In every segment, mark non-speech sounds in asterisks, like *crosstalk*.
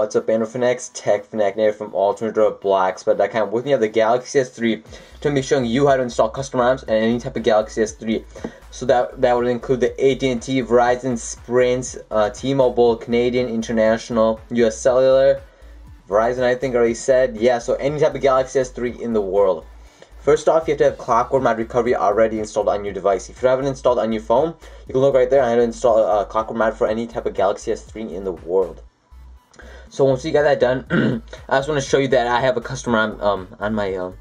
What's up, Android Fanatics? Tech from UltimateDroid.blogspot.com. With me, I have the Galaxy S3 to be showing you how to install custom ROMs and any type of Galaxy S3. So that that would include the AT&T, Verizon, Sprint, uh, T-Mobile, Canadian, International, U.S. Cellular, Verizon. I think already said yeah. So any type of Galaxy S3 in the world. First off, you have to have Clockwork Mod Recovery already installed on your device. If you haven't installed on your phone, you can look right there. I had to install uh, Clockwork Mod for any type of Galaxy S3 in the world. So once you got that done, *clears throat* I just want to show you that I have a custom ROM, um, on my um,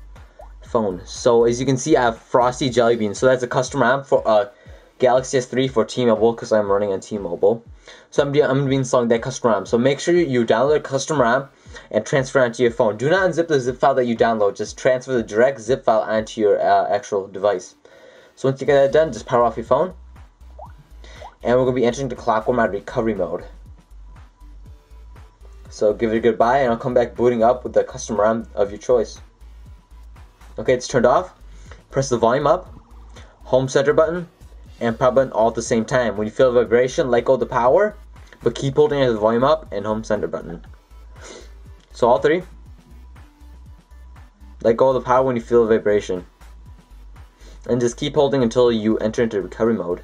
phone. So as you can see, I have Frosty Jelly Bean. So that's a custom ROM for uh, Galaxy S3 for T-Mobile because I'm running on T-Mobile. So I'm, I'm going to be installing that custom ROM. So make sure you download a custom ROM and transfer it onto your phone. Do not unzip the zip file that you download. Just transfer the direct zip file onto your uh, actual device. So once you get that done, just power off your phone. And we're going to be entering the Clockwork Mod recovery mode. So give it a goodbye and I'll come back booting up with the custom ROM of your choice. Okay, it's turned off. Press the volume up, home center button, and power button all at the same time. When you feel a vibration, let go of the power, but keep holding the volume up and home center button. So all three. Let go of the power when you feel a vibration. And just keep holding until you enter into recovery mode.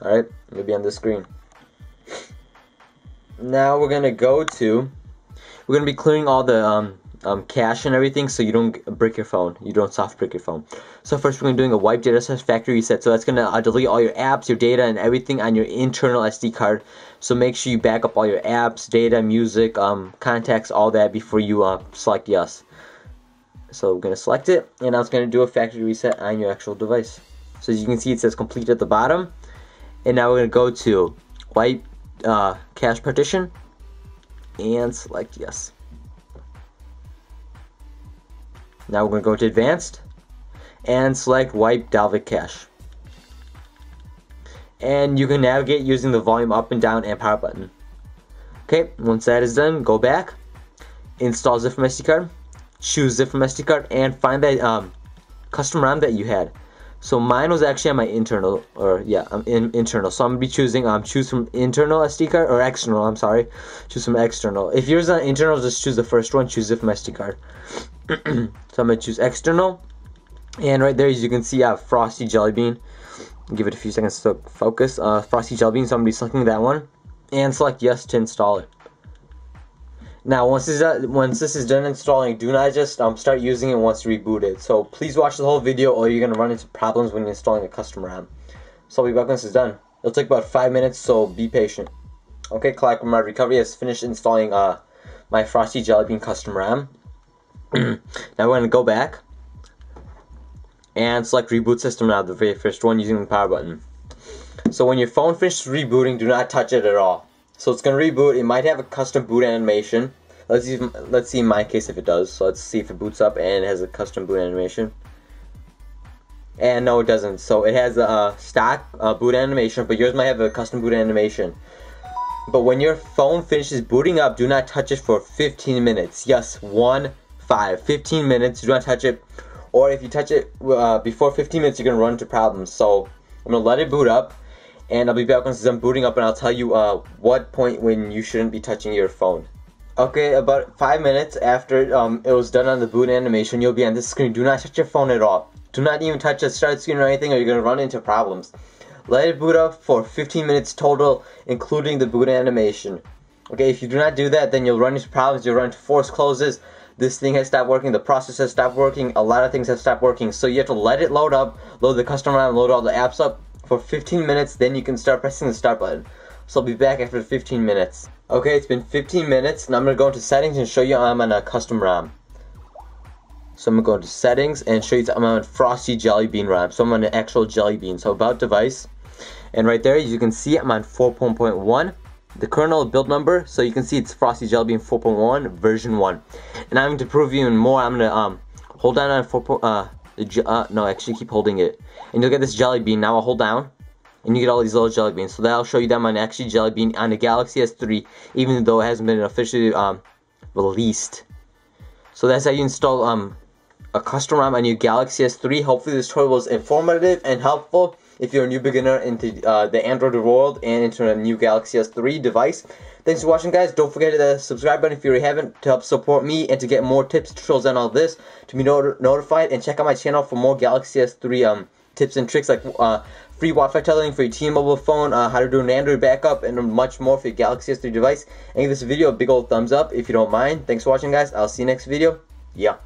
Alright, it'll be on the screen. Now we're gonna go to, we're gonna be clearing all the um, um, cache and everything so you don't break your phone. You don't soft brick your phone. So first we're gonna be doing a wipe data factory reset. So that's gonna uh, delete all your apps, your data, and everything on your internal SD card. So make sure you back up all your apps, data, music, um, contacts, all that before you uh, select yes. So we're gonna select it, and now it's gonna do a factory reset on your actual device. So as you can see, it says complete at the bottom. And now we're going to go to wipe uh, cache partition and select yes. Now we're going to go to advanced and select wipe Dalvik cache. And you can navigate using the volume up and down and power button. Okay, once that is done, go back, install zip from SD card, choose zip from SD card, and find that um, custom ROM that you had. So mine was actually on my internal, or yeah, I'm in internal. So I'm gonna be choosing um choose from internal SD card or external. I'm sorry, choose from external. If yours on internal, just choose the first one. Choose it from SD card. *clears throat* so I'm gonna choose external, and right there, as you can see, I have Frosty Jelly Bean. Give it a few seconds to focus. Uh, Frosty Jelly Bean. So I'm gonna be selecting that one, and select yes to install it. Now, once this, is, once this is done installing, do not just um, start using it once rebooted. So please watch the whole video or you're going to run into problems when installing a custom ROM. So I'll be back this is done. It'll take about 5 minutes, so be patient. Okay, Clockwork Mod Recovery has finished installing uh, my Frosty Jelly Bean custom ROM. *clears throat* now we're going to go back and select Reboot System now, the very first one using the power button. So when your phone finishes rebooting, do not touch it at all. So it's gonna reboot. It might have a custom boot animation. Let's see. If, let's see in my case if it does. So let's see if it boots up and has a custom boot animation. And no, it doesn't. So it has a stock uh, boot animation, but yours might have a custom boot animation. But when your phone finishes booting up, do not touch it for 15 minutes. Yes, one five. 15 minutes. Do not touch it. Or if you touch it uh, before 15 minutes, you're gonna run into problems. So I'm gonna let it boot up and I'll be back once I'm booting up and I'll tell you uh, what point when you shouldn't be touching your phone. Okay, about 5 minutes after um, it was done on the boot animation, you'll be on this screen. Do not touch your phone at all. Do not even touch the start screen or anything or you're going to run into problems. Let it boot up for 15 minutes total, including the boot animation. Okay, if you do not do that, then you'll run into problems. You'll run into force closes. This thing has stopped working. The process has stopped working. A lot of things have stopped working. So you have to let it load up, load the custom ROM, load all the apps up, for 15 minutes, then you can start pressing the start button. So I'll be back after 15 minutes. Okay, it's been 15 minutes, and I'm going to go into settings and show you I'm on a custom ROM. So I'm going to go into settings and show you I'm on Frosty Jelly Bean ROM. So I'm on an actual Jelly Bean. So about device. And right there, you can see I'm on 4.1. The kernel build number, so you can see it's Frosty Jelly Bean 4.1 version 1. And I'm going to prove even more, I'm going to um, hold down on 4. Uh, uh, no, actually keep holding it. And you'll get this jelly bean. Now I'll hold down. And you get all these little jelly beans. So that'll show you them on actually jelly bean on the Galaxy S3. Even though it hasn't been officially um, released. So that's how you install um, a custom ROM on your Galaxy S3. Hopefully this tutorial was informative and helpful. if you're a new beginner into uh, the Android world and into a new Galaxy S3 device. Thanks for watching, guys. Don't forget the subscribe button if you haven't to help support me and to get more tips, tutorials, and all this to be not notified. And check out my channel for more Galaxy S3 um, tips and tricks like uh, free Wi-Fi tethering for your T-Mobile phone, uh, how to do an Android backup, and much more for your Galaxy S3 device. And give this video a big old thumbs up if you don't mind. Thanks for watching, guys. I'll see you next video. Yeah.